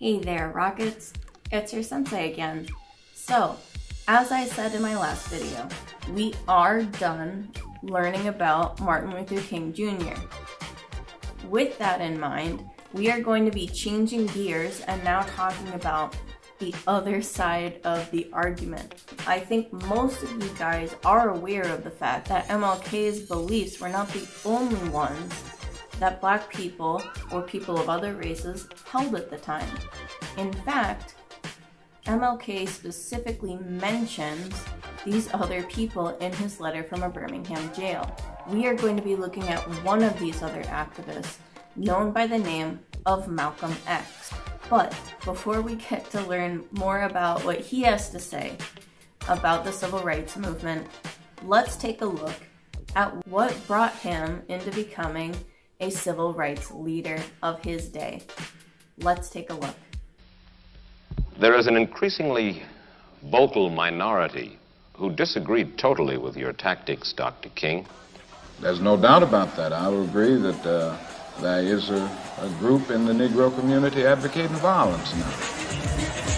Hey there, Rockets. It's your sensei again. So, as I said in my last video, we are done learning about Martin Luther King Jr. With that in mind, we are going to be changing gears and now talking about the other side of the argument. I think most of you guys are aware of the fact that MLK's beliefs were not the only ones that black people or people of other races held at the time. In fact, MLK specifically mentions these other people in his letter from a Birmingham jail. We are going to be looking at one of these other activists, known by the name of Malcolm X. But before we get to learn more about what he has to say about the civil rights movement, let's take a look at what brought him into becoming a civil rights leader of his day. Let's take a look. There is an increasingly vocal minority who disagreed totally with your tactics, Dr. King. There's no doubt about that. I will agree that uh, there is a, a group in the Negro community advocating violence now.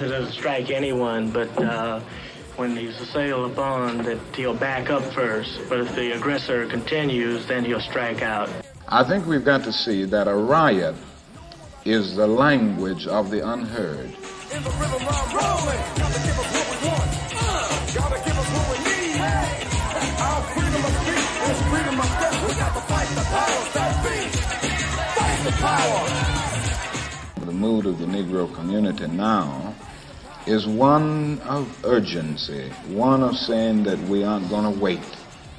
Panther doesn't strike anyone, but uh, when he's assailed upon, that he'll back up first. But if the aggressor continues, then he'll strike out. I think we've got to see that a riot is the language of the unheard. In the rhythm I'm rolling. Gotta give us what we want. Gotta give us what we need. Hey. Our freedom of speech is freedom of death. We got to fight the powers that be. Fight the power. The mood of the Negro community now is one of urgency, one of saying that we aren't going to wait,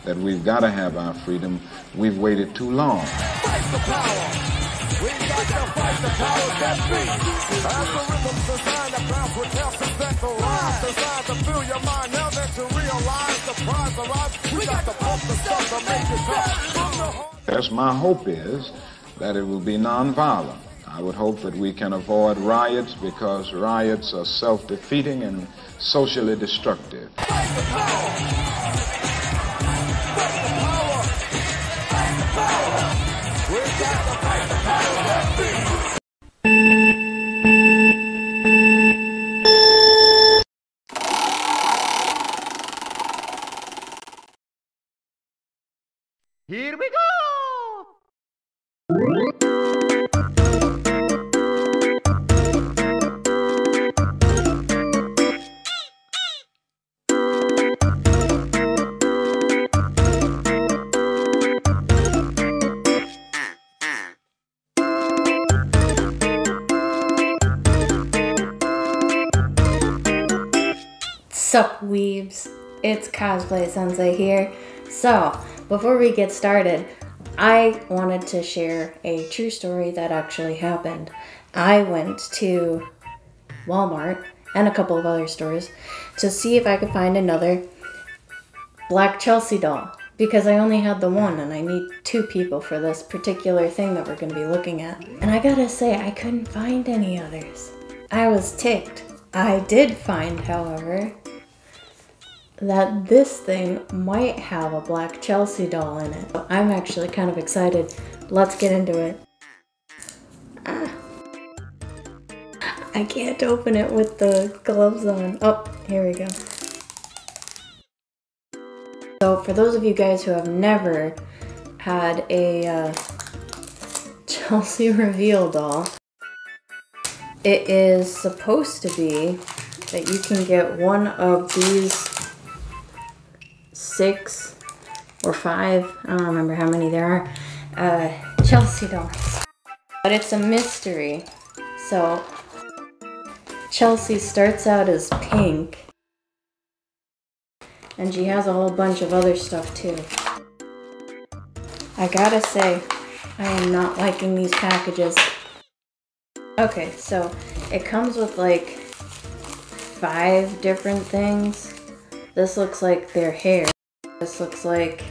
that we've got to have our freedom. We've waited too long. Fight the power. We got to fight the powers that be. As designed to bounce with health and set the rise. Designed to fill your mind now that you realize the prize arrives. We got to pump the stuff to make it tough. Yes, my hope is that it will be nonviolent. I would hope that we can avoid riots because riots are self-defeating and socially destructive. Fight the power! The! Sup weebs, it's Cosplay Sensei here. So, before we get started, I wanted to share a true story that actually happened. I went to Walmart and a couple of other stores to see if I could find another black Chelsea doll because I only had the one and I need two people for this particular thing that we're going to be looking at. And I gotta say, I couldn't find any others. I was ticked. I did find, however, that this thing might have a black Chelsea doll in it. I'm actually kind of excited. Let's get into it. Ah. I can't open it with the gloves on. Oh, here we go. So for those of you guys who have never had a uh, Chelsea reveal doll, it is supposed to be that you can get one of these six or five, I don't remember how many there are, uh, Chelsea dolls. But it's a mystery. So Chelsea starts out as pink. And she has a whole bunch of other stuff too. I gotta say, I am not liking these packages. Okay, so it comes with like five different things. This looks like their hair. This looks like,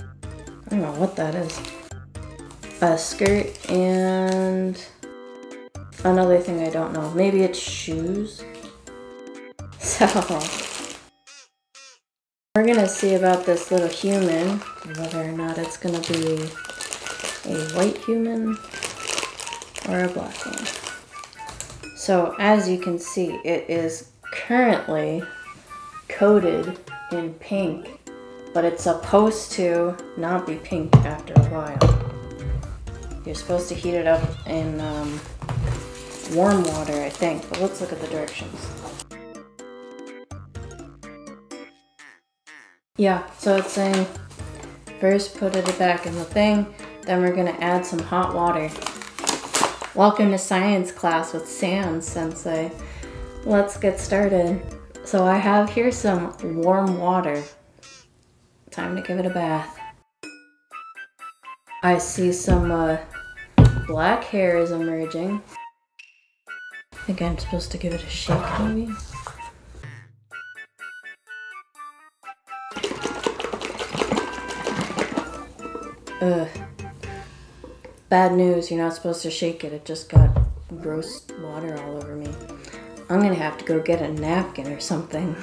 I don't know what that is. A skirt and another thing I don't know. Maybe it's shoes. So, We're gonna see about this little human, whether or not it's gonna be a white human or a black one. So as you can see, it is currently coated in pink, but it's supposed to not be pink after a while. You're supposed to heat it up in um, warm water, I think, but let's look at the directions. Yeah, so it's saying first put it back in the thing, then we're gonna add some hot water. Welcome to science class with Sam Sensei. Let's get started. So I have here some warm water. Time to give it a bath. I see some uh, black hair is emerging. I think I'm supposed to give it a shake maybe. Ugh. Bad news, you're not supposed to shake it. It just got gross water all over me. I'm gonna have to go get a napkin or something.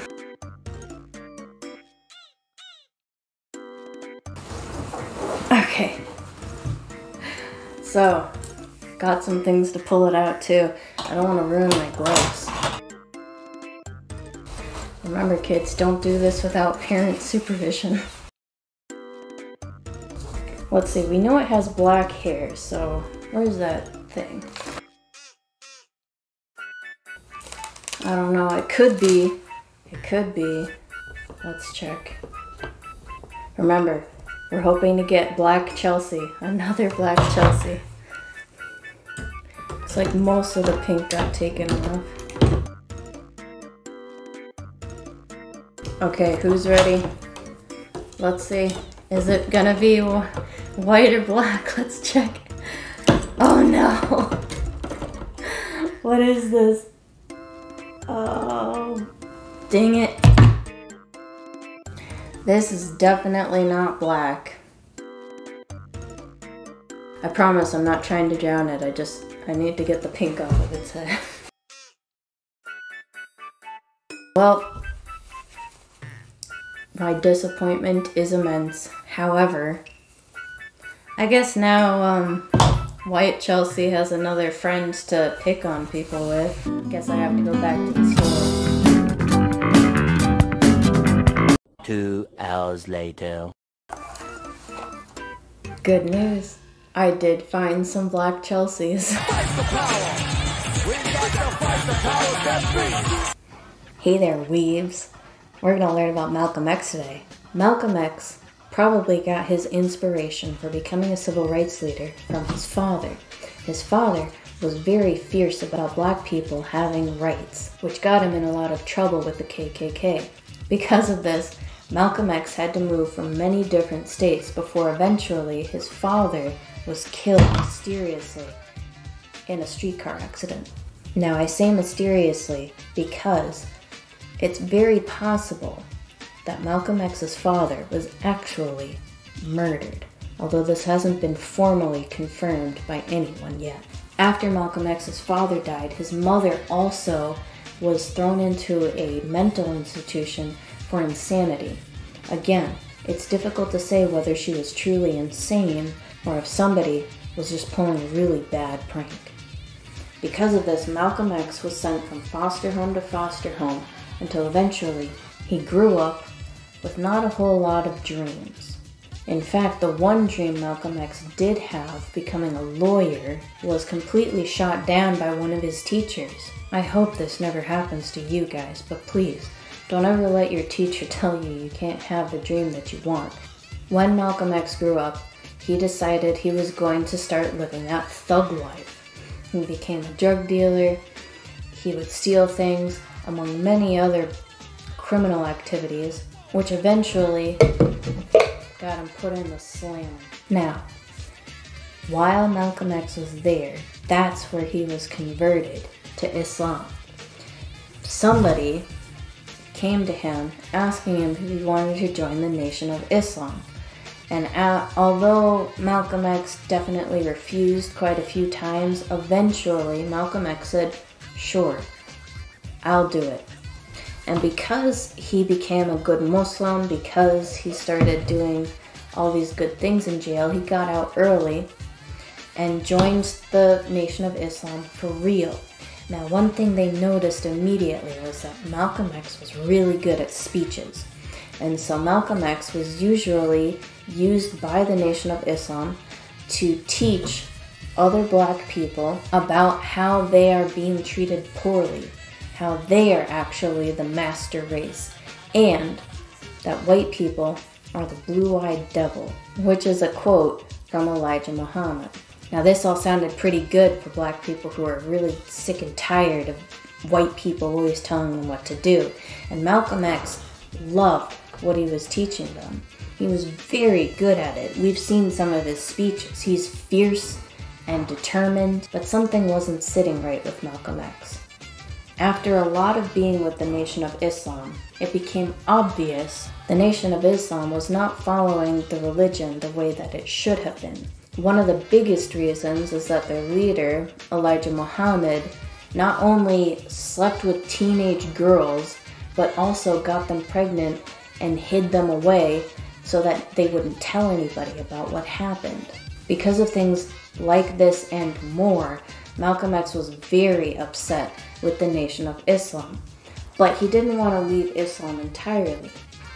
Okay. So, got some things to pull it out too. I don't want to ruin my gloves. Remember kids, don't do this without parent supervision. Let's see, we know it has black hair, so where's that thing? I don't know, it could be, it could be. Let's check. Remember, we're hoping to get Black Chelsea, another Black Chelsea. It's like most of the pink got taken off. Okay, who's ready? Let's see. Is it gonna be white or black? Let's check. Oh no. What is this? Oh, dang it. This is definitely not black. I promise I'm not trying to drown it. I just, I need to get the pink off of its head. well, my disappointment is immense. However, I guess now um, White Chelsea has another friend to pick on people with. Guess I have to go back to the store. Two hours later. Good news. I did find some black Chelseas. hey there, weaves. We're gonna learn about Malcolm X today. Malcolm X probably got his inspiration for becoming a civil rights leader from his father. His father was very fierce about black people having rights, which got him in a lot of trouble with the KKK. Because of this, Malcolm X had to move from many different states before eventually his father was killed mysteriously in a streetcar accident. Now, I say mysteriously because it's very possible that Malcolm X's father was actually murdered, although this hasn't been formally confirmed by anyone yet. After Malcolm X's father died, his mother also was thrown into a mental institution for insanity. Again, it's difficult to say whether she was truly insane or if somebody was just pulling a really bad prank. Because of this, Malcolm X was sent from foster home to foster home until eventually he grew up with not a whole lot of dreams. In fact, the one dream Malcolm X did have, becoming a lawyer, was completely shot down by one of his teachers. I hope this never happens to you guys, but please, don't ever let your teacher tell you you can't have the dream that you want. When Malcolm X grew up, he decided he was going to start living that thug life. He became a drug dealer, he would steal things, among many other criminal activities, which eventually got him put in the slam. Now, while Malcolm X was there, that's where he was converted to Islam. Somebody came to him asking him if he wanted to join the Nation of Islam. And uh, although Malcolm X definitely refused quite a few times, eventually Malcolm X said, Sure, I'll do it. And because he became a good Muslim, because he started doing all these good things in jail, he got out early and joined the Nation of Islam for real. Now, one thing they noticed immediately was that Malcolm X was really good at speeches. And so Malcolm X was usually used by the Nation of Islam to teach other black people about how they are being treated poorly, how they are actually the master race, and that white people are the blue eyed devil, which is a quote from Elijah Muhammad. Now, this all sounded pretty good for black people who are really sick and tired of white people always telling them what to do. And Malcolm X loved what he was teaching them. He was very good at it. We've seen some of his speeches. He's fierce and determined, but something wasn't sitting right with Malcolm X. After a lot of being with the Nation of Islam, it became obvious the Nation of Islam was not following the religion the way that it should have been. One of the biggest reasons is that their leader, Elijah Muhammad, not only slept with teenage girls, but also got them pregnant and hid them away so that they wouldn't tell anybody about what happened. Because of things like this and more, Malcolm X was very upset with the Nation of Islam. But he didn't want to leave Islam entirely.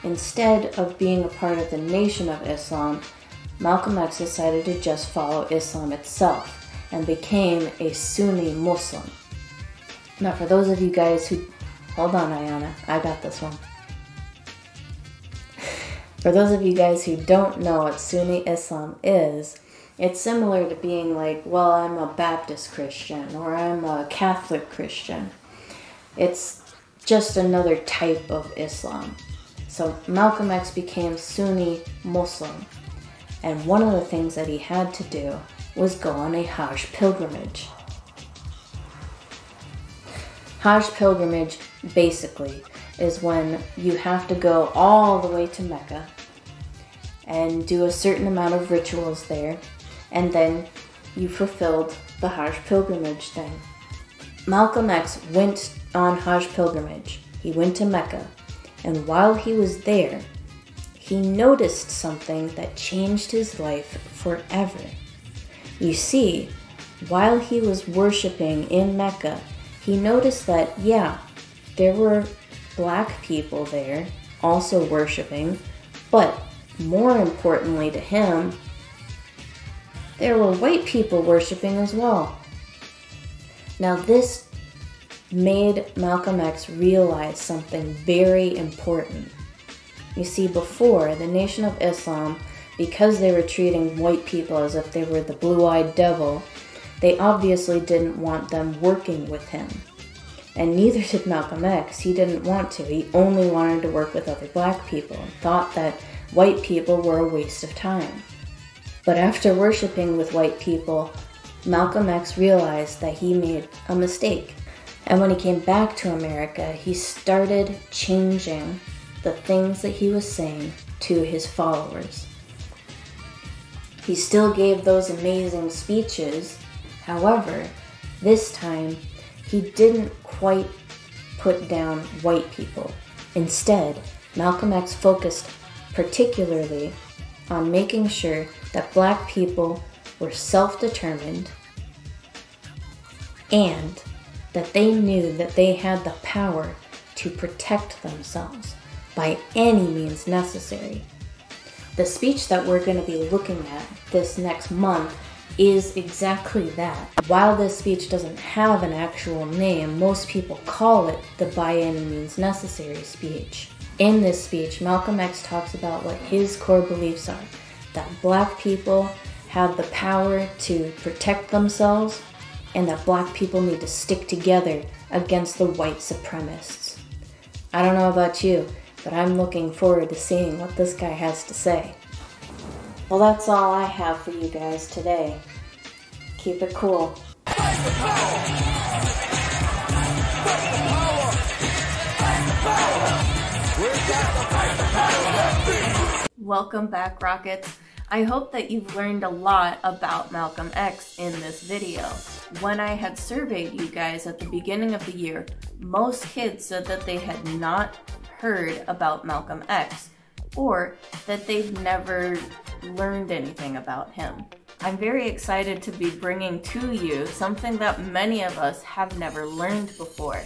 Instead of being a part of the Nation of Islam, Malcolm X decided to just follow Islam itself and became a Sunni Muslim. Now, for those of you guys who. Hold on, Ayana, I got this one. For those of you guys who don't know what Sunni Islam is, it's similar to being like, well, I'm a Baptist Christian or I'm a Catholic Christian. It's just another type of Islam. So Malcolm X became Sunni Muslim and one of the things that he had to do was go on a Hajj pilgrimage. Hajj pilgrimage basically is when you have to go all the way to Mecca and do a certain amount of rituals there, and then you fulfilled the Hajj pilgrimage thing. Malcolm X went on Hajj pilgrimage. He went to Mecca, and while he was there, he noticed something that changed his life forever. You see, while he was worshiping in Mecca, he noticed that, yeah, there were black people there also worshiping, but more importantly to him, there were white people worshiping as well. Now, this made Malcolm X realize something very important. You see, before, the Nation of Islam, because they were treating white people as if they were the blue eyed devil, they obviously didn't want them working with him. And neither did Malcolm X. He didn't want to. He only wanted to work with other black people and thought that white people were a waste of time. But after worshiping with white people, Malcolm X realized that he made a mistake. And when he came back to America, he started changing the things that he was saying to his followers. He still gave those amazing speeches, however, this time he didn't quite put down white people. Instead, Malcolm X focused particularly on making sure that black people were self determined and that they knew that they had the power to protect themselves by any means necessary. The speech that we're going to be looking at this next month is exactly that. While this speech doesn't have an actual name, most people call it the by any means necessary speech. In this speech, Malcolm X talks about what his core beliefs are that black people have the power to protect themselves and that black people need to stick together against the white supremacists. I don't know about you, but I'm looking forward to seeing what this guy has to say. Well, that's all I have for you guys today. Keep it cool. Welcome back, Rockets. I hope that you've learned a lot about Malcolm X in this video. When I had surveyed you guys at the beginning of the year, most kids said that they had not heard about Malcolm X or that they've never learned anything about him. I'm very excited to be bringing to you something that many of us have never learned before.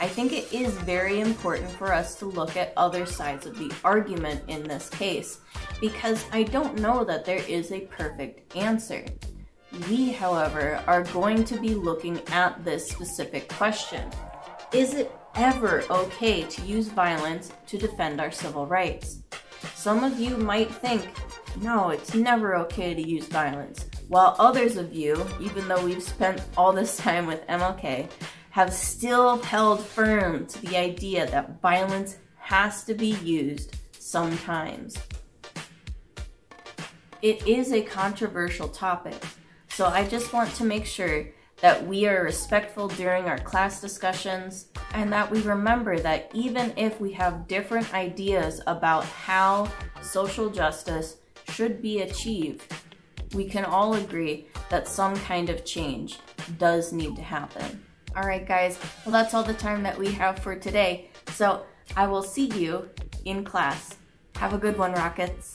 I think it is very important for us to look at other sides of the argument in this case, because I don't know that there is a perfect answer. We, however, are going to be looking at this specific question. Is it ever okay to use violence to defend our civil rights? Some of you might think, no, it's never okay to use violence, while others of you, even though we've spent all this time with MLK, have still held firm to the idea that violence has to be used sometimes. It is a controversial topic, so I just want to make sure that we are respectful during our class discussions, and that we remember that even if we have different ideas about how social justice should be achieved, we can all agree that some kind of change does need to happen. All right, guys, well, that's all the time that we have for today. So I will see you in class. Have a good one, Rockets.